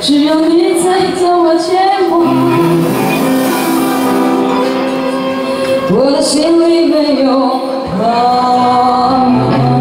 只有你在做我寂寞，我的心里没有他。